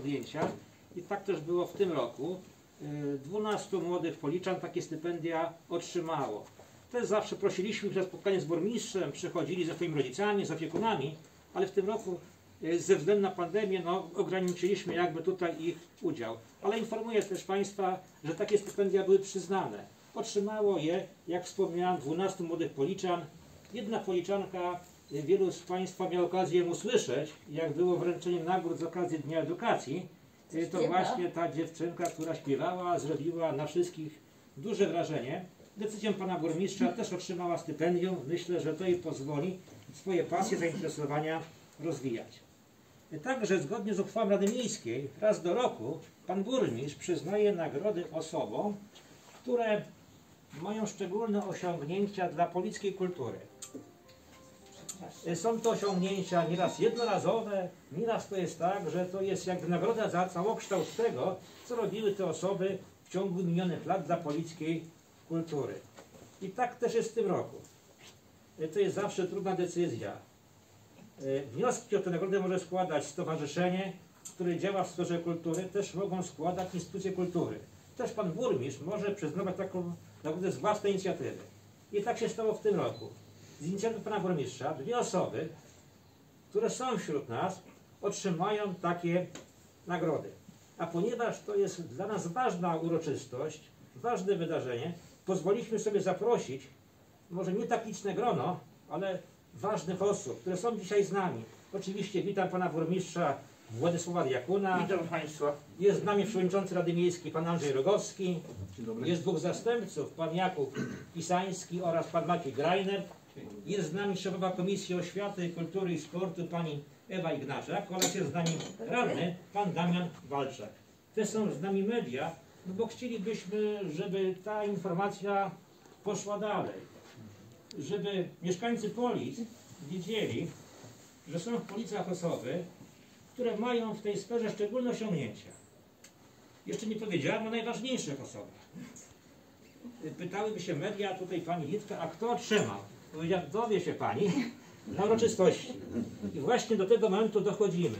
zdjęcia. I tak też było w tym roku. Y, 12 młodych policzan takie stypendia otrzymało. Też zawsze prosiliśmy ich na spotkanie z burmistrzem, przychodzili ze swoimi rodzicami, z opiekunami, ale w tym roku y, ze względu na pandemię no, ograniczyliśmy jakby tutaj ich udział. Ale informuję też Państwa, że takie stypendia były przyznane. Otrzymało je, jak wspomniałem, 12 młodych policzan. Jedna policzanka, y, wielu z Państwa miał okazję usłyszeć, jak było wręczenie nagród z okazji Dnia Edukacji. To właśnie ta dziewczynka, która śpiewała, zrobiła na wszystkich duże wrażenie. Decyzją pana burmistrza też otrzymała stypendium. Myślę, że to jej pozwoli swoje pasje, zainteresowania rozwijać. Także zgodnie z uchwałą Rady Miejskiej raz do roku pan burmistrz przyznaje nagrody osobom, które mają szczególne osiągnięcia dla polickiej kultury. Y, Są to osiągnięcia nieraz jednorazowe, nieraz to jest tak, że to jest jak nagroda za całokształt tego, co robiły te osoby w ciągu minionych lat dla polickiej kultury. I tak też jest w tym roku. Y, To jest zawsze trudna decyzja. Y, Wnioski o tę nagrodę może składać stowarzyszenie, które działa w sferze kultury, też mogą składać instytucje kultury. Też pan burmistrz może przyznawać taką nagrodę z własnej inicjatywy. I tak się stało w tym roku. Z inicjatywy pana burmistrza dwie osoby, które są wśród nas, otrzymają takie nagrody. A ponieważ to jest dla nas ważna uroczystość, ważne wydarzenie, pozwoliliśmy sobie zaprosić, może nie tak liczne grono, ale ważnych osób, które są dzisiaj z nami. Oczywiście witam pana burmistrza Władysława Jakuna. Witam Państwa. Jest z nami przewodniczący Rady Miejskiej pan Andrzej Rogowski. Dzień dobry. Jest dwóch zastępców, pan Jakub Pisański oraz pan Maciej Grajner. Jest z nami szefowa Komisji Oświaty, Kultury i Sportu pani Ewa Ignaszak oraz jest z nami radny pan Damian Walczak. Te są z nami media, no bo chcielibyśmy, żeby ta informacja poszła dalej. Żeby mieszkańcy Polic wiedzieli, że są w Policach osoby, które mają w tej sferze szczególne osiągnięcia. Jeszcze nie powiedziałem o najważniejszych osobach. Pytałyby się media, tutaj pani Litka, a kto otrzymał? Powiedziałem, dowie się pani na uroczystości. I właśnie do tego momentu dochodzimy.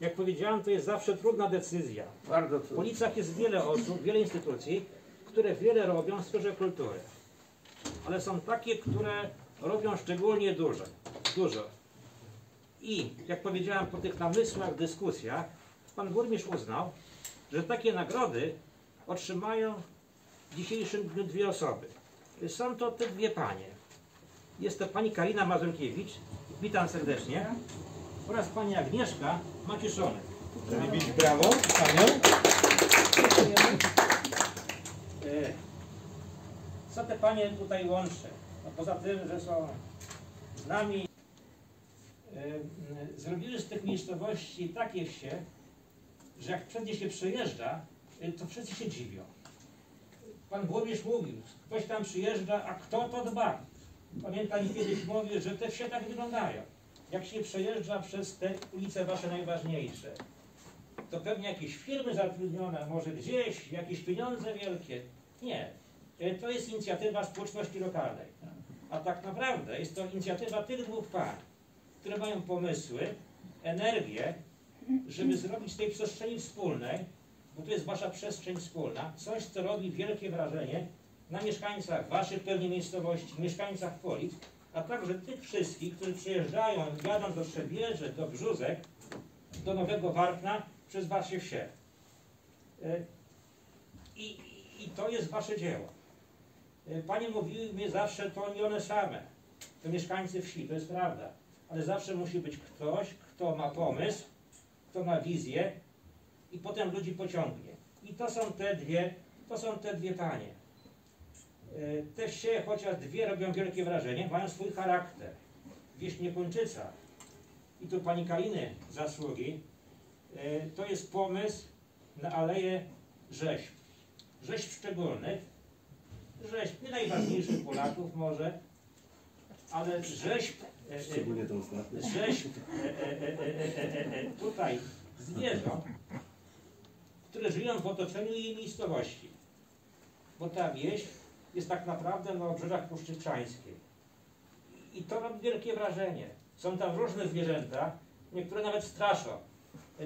Jak powiedziałem, to jest zawsze trudna decyzja. Bardzo W trudno. Policach jest wiele osób, wiele instytucji, które wiele robią w sferze kultury. Ale są takie, które robią szczególnie dużo. dużo. I jak powiedziałem po tych namysłach, dyskusjach, pan burmistrz uznał, że takie nagrody otrzymają w dzisiejszym dniu dwie osoby. Są to te dwie panie. Jest to pani Karina Mazurkiewicz, witam serdecznie, oraz pani Agnieszka Maciuszonek. Żeby bić brawo, panią. E, Co te panie tutaj łączy? No poza tym, że są z nami, e, zrobiły z tych miejscowości takie wsie, że jak wszędzie się przejeżdża, e, to wszyscy się dziwią. Pan burmistrz mówił, ktoś tam przyjeżdża, a kto to dba? Pamiętam kiedyś mówił, że te wsie tak wyglądają. Jak się przejeżdża przez te ulice wasze najważniejsze, to pewnie jakieś firmy zatrudnione, może gdzieś, jakieś pieniądze wielkie. Nie. E, To jest inicjatywa społeczności lokalnej. A tak naprawdę jest to inicjatywa tych dwóch pań, które mają pomysły, energię, żeby zrobić z tej przestrzeni wspólnej, bo to jest wasza przestrzeń wspólna, coś, co robi wielkie wrażenie na mieszkańcach waszych pewnie miejscowości, mieszkańcach Polic, a także tych wszystkich, którzy przyjeżdżają, jadą do Trzebieży, do Brzuzek, do Nowego Warkna przez wasze wsie. E, I, I to jest wasze dzieło. E, Panie mówiły mi zawsze, to nie one same, to mieszkańcy wsi, to jest prawda. Ale zawsze musi być ktoś, kto ma pomysł, kto ma wizję i potem ludzi pociągnie. I to są te dwie, to są te dwie panie. E, Te wsie, chociaż dwie robią wielkie wrażenie, mają swój charakter. Wieś Niekończyca i tu pani Kaliny zasługi, e, to jest pomysł na aleję rzeźb. Rzeźb szczególnych, rzeźb nie najważniejszych Polaków może, ale rzeźb, e, Szczególnie to ostatnie. rzeźb tutaj zwierząt, które żyją w otoczeniu jej miejscowości. Bo ta wieś jest tak naprawdę na obrzeżach Puszczy Krzańskiej. I to robi wielkie wrażenie. Są tam różne zwierzęta, niektóre nawet straszą.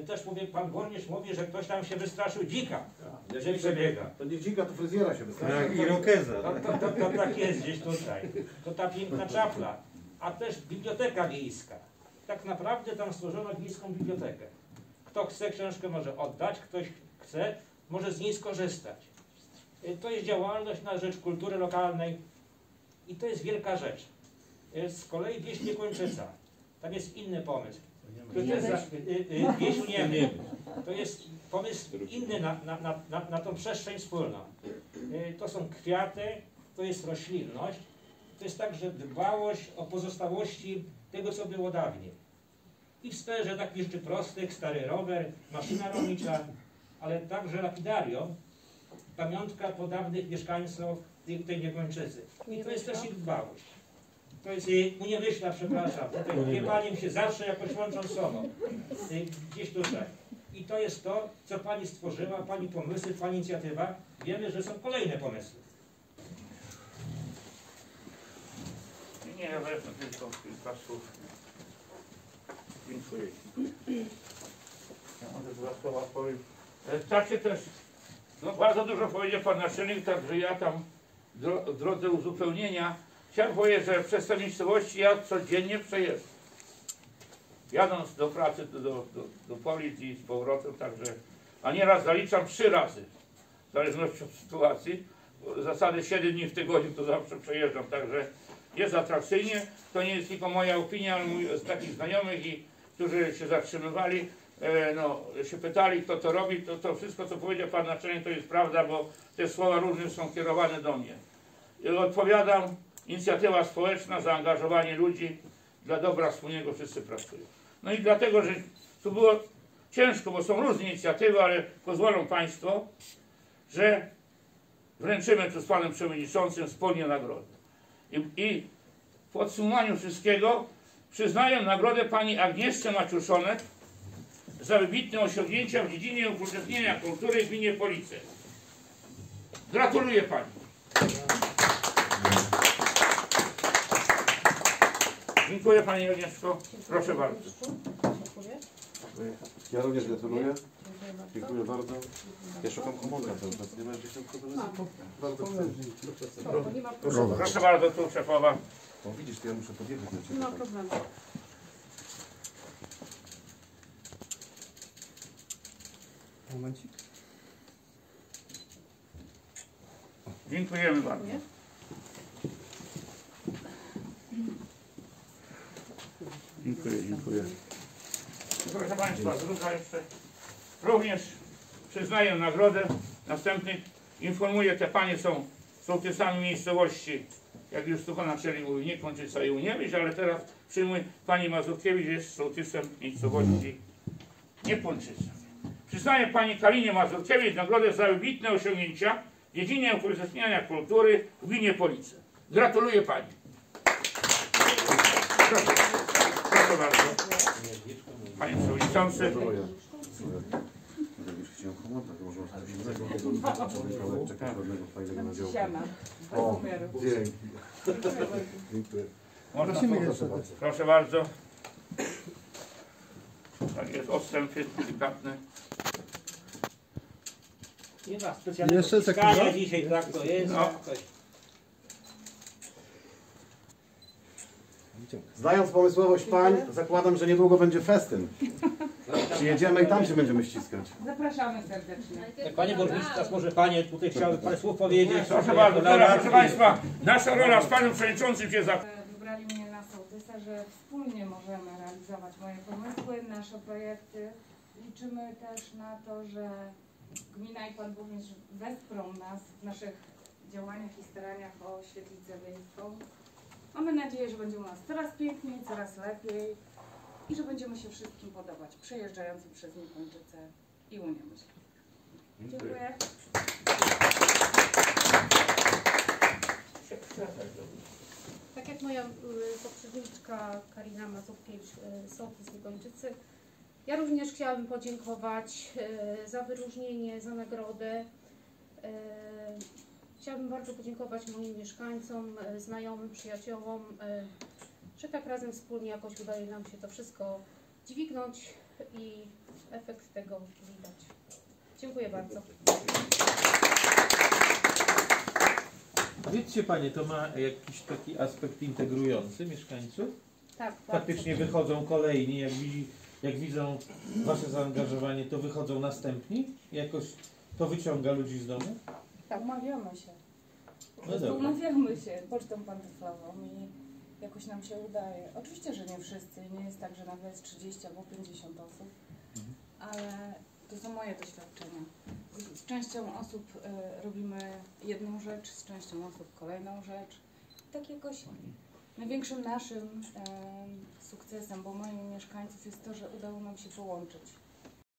też mówię, pan burmistrz mówi, że ktoś tam się wystraszył dzika, że przebiega. To nie dzika, to fryzjera się wystarczy. Tak, i rokeza. To, to, to, to tak jest gdzieś tutaj. To ta piękna czapla, a też biblioteka wiejska. Tak naprawdę tam stworzono wiejską bibliotekę. Kto chce książkę może oddać, ktoś chce, może z niej skorzystać. Y, To jest działalność na rzecz kultury lokalnej i to jest wielka rzecz. Y, Z kolei wieś Niekończyca. Tam jest inny pomysł. To jest za, y, y, wieś Niemy. To jest pomysł inny na, na, na, na, tą przestrzeń wspólną. To są kwiaty, to jest roślinność, to jest także dbałość o pozostałości tego, co było dawniej. I w sferze takich rzeczy prostych, stary rower, maszyna rolnicza, ale także lapidarium, pamiątka po dawnych mieszkańców tej, tej Niegończycy. I to jest też ich dbałość. To jest y, Uniemyśla, przepraszam. Panie się zawsze jakoś łączą z sobą. Y, Gdzieś tutaj. I to jest to, co Pani stworzyła, Pani pomysły, Pani inicjatywa. Wiemy, że są kolejne pomysły. Nie, ja wezmę tylko kilka słów. Dziękuję. Ja może dwa słowa powiem. E, W czasie też, no bardzo dużo powiedział Pan Naczelnik, także ja tam w dro- w drodze uzupełnienia chciałem powiedzieć, że przez te miejscowości ja codziennie przejeżdżam. Jadąc do pracy, do, do, do z powrotem, także, a nieraz zaliczam trzy razy, w zależności od sytuacji. Zasady 7 dni w tygodniu to zawsze przejeżdżam, także jest atrakcyjnie. To nie jest tylko moja opinia, ale mój, z takich znajomych, i, którzy się zatrzymywali, no, się pytali, kto to robi, to, to wszystko, co powiedział Pan Naczelnik, to jest prawda, bo te słowa również są kierowane do mnie. I Odpowiadam, inicjatywa społeczna, zaangażowanie ludzi, dla dobra wspólnego wszyscy pracują. No i dlatego, że tu było ciężko, bo są różne inicjatywy, ale pozwolą Państwo, że wręczymy tu z Panem Przewodniczącym wspólnie nagrodę. I, I w podsumowaniu wszystkiego przyznaję nagrodę Pani Agnieszce Maciuszonek za wybitne osiągnięcia w dziedzinie upowszechnienia kultury w gminie Police. Gratuluję Pani. Dziękuję Pani Agnieszko. Proszę bardzo. Ja również gratuluję. Dziękuję bardzo. Ja szukam cały czas. Nie ma gdzieś. Bardzo. Proszę bardzo, tu szefowa. O, widzisz, to ja muszę podjechać ciebie. ma problemu. Momencik. Dziękujemy bardzo. Dziękuję. Dziękuję. Proszę Państwa, druga jeszcze. Również przyznaję nagrodę. Następny informuję, te panie są sołtysami miejscowości, jak już tu naczelnik mówił, nie Kończyca i Uniewieś, ale teraz przyjmuję, pani Mazurkiewicz jest sołtysem miejscowości nie Kończyca. Przyznaję pani Kalinie Mazurkiewicz nagrodę za wybitne osiągnięcia w dziedzinie upowszechniania kultury w gminie Police. Gratuluję pani. Proszę, proszę bardzo. Panie Przewodniczący. O, dzięki. Można? Proszę bardzo. Tak jest, odstęp jest delikatny. Nie ma specjalnego Jeszcze sekunda. dzisiaj, tak to jest. No. Coś. Znając pomysłowość pań, zakładam, że niedługo będzie festyn. Przyjedziemy i tam się będziemy ściskać. Zapraszamy serdecznie. Panie burmistrzu, teraz może Panie tutaj chciały parę słów powiedzieć. Proszę bardzo, teraz proszę Państwa, nasza rola z Panem Przewodniczącym się za... Wybrali mnie na sołtysa, że wspólnie możemy realizować moje pomysły, nasze projekty. Liczymy też na to, że gmina i pan burmistrz wesprą nas w naszych działaniach i staraniach o świetlicę wiejską. Mamy nadzieję, że będzie u nas coraz piękniej, coraz lepiej i że będziemy się wszystkim podobać, przejeżdżającym przez Niekończyce i Uniemyśl. Dziękuję. Tak jak moja y, poprzedniczka Karina Mazurkiewicz, y, sołtys Niegończycy, ja również chciałabym podziękować y, za wyróżnienie, za nagrodę. Y, Chciałabym bardzo podziękować moim mieszkańcom, y, znajomym, przyjaciołom, że tak razem wspólnie jakoś udaje nam się to wszystko dźwignąć i efekt tego widać. Dziękuję bardzo. Wiedzcie Panie, to ma jakiś taki aspekt integrujący mieszkańców? Tak, Faktycznie bardzo. wychodzą kolejni, jak, widzi, jak widzą Wasze zaangażowanie, to wychodzą następni? Jakoś to wyciąga ludzi z domu? Tak, umawiamy się. No dobra. umawiamy się pocztą pantoflową i jakoś nam się udaje. Oczywiście, że nie wszyscy, nie jest tak, że nagle jest 30 albo 50 osób, Mhm. ale to są moje doświadczenia. Z- Z częścią osób y, robimy jedną rzecz, z częścią osób kolejną rzecz. Tak jakoś największym naszym em, sukcesem, bo moim mieszkańców jest to, że udało nam się połączyć.